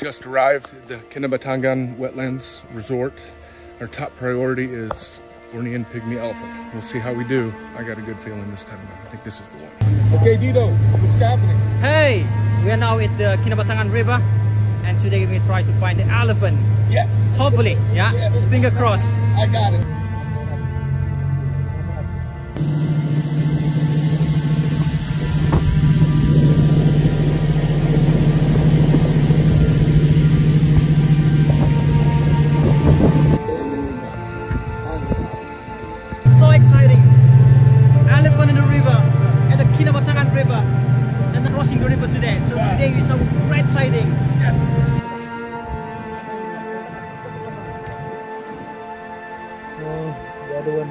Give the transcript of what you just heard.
Just arrived at the Kinabatangan Wetlands Resort. Our top priority is Bornean pygmy elephant. We'll see how we do. I got a good feeling this time. I think this is the one. Okay, Dito, what's happening? Hey, we are now at the Kinabatangan River and today we try to find the elephant. Yes. Hopefully, yeah? Yes. Finger crossed. I got it. people today. So today is our great sighting. Yes. Oh, the other one.